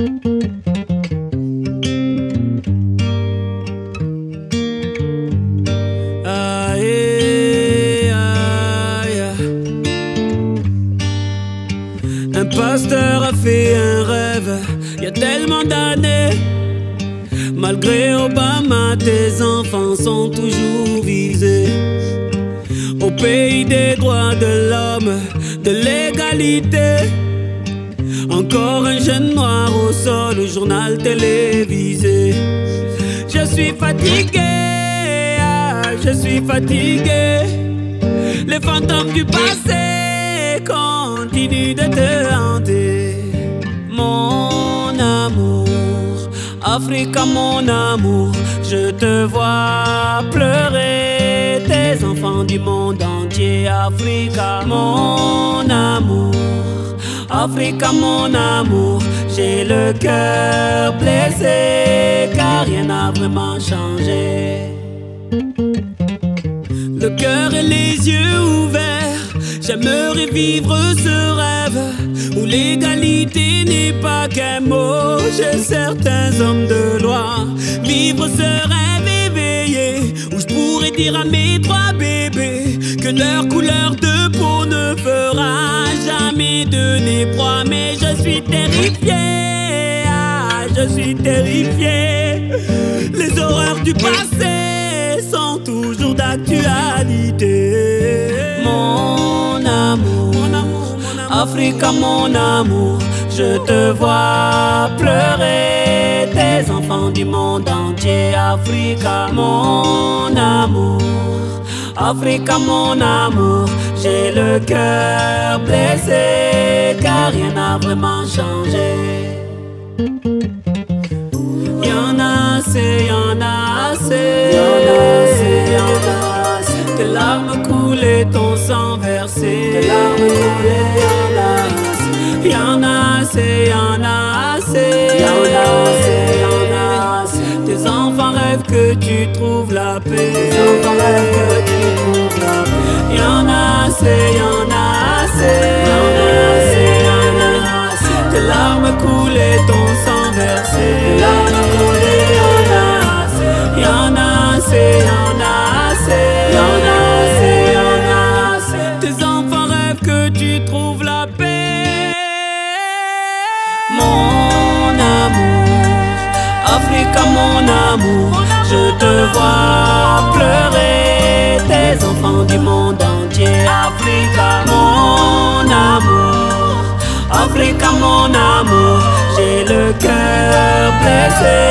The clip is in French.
Un pasteur a fait un rêve, il y a tellement d'années. Malgré Obama, tes enfants sont toujours visés. Au pays des droits de l'homme, de l'égalité. Encore un jeune noir au sol, journal télévisé. Je suis fatigué, ah, je suis fatigué. Les fantômes du passé continuent de te hanter. Mon amour, Africa, mon amour, je te vois pleurer. Tes enfants du monde entier, Africa, mon amour. Africa, mon amour, j'ai le cœur blessé, car rien n'a vraiment changé. Le cœur et les yeux ouverts, j'aimerais vivre ce rêve où l'égalité n'est pas qu'un mot. J'ai certains hommes de loi, vivre ce rêve éveillé où je pourrais dire à mes trois bébés que leur couleur de peau ne fera jamais de nez proie. Mais je suis terrifié, ah, je suis terrifié. Les horreurs du passé sont toujours d'actualité. Mon amour, mon amour, Africa, mon amour, je te vois pleurer. Tes enfants du monde entier, Africa, mon amour. Africa, mon amour, j'ai le cœur blessé, car rien n'a vraiment changé. Y'en a assez, y'en a assez, y'en a assez, y'en a assez. Tes larmes coulent ton sang versé, tes larmes coulent, y'en a assez. Y'en a assez, y'en a assez, y'en a assez, y'en a assez. Tes enfants rêvent que tu trouves la paix, tes enfants rêvent larmes ton sang versé, larmes coulent, y'en a assez, y'en a assez, y'en a assez, y'en a assez, y'en a assez. Tes enfants rêvent que tu trouves la paix. Mon amour, Africa, mon amour, je te vois pleurer. Tes enfants du monde entier, Africa, Africa, mon amour,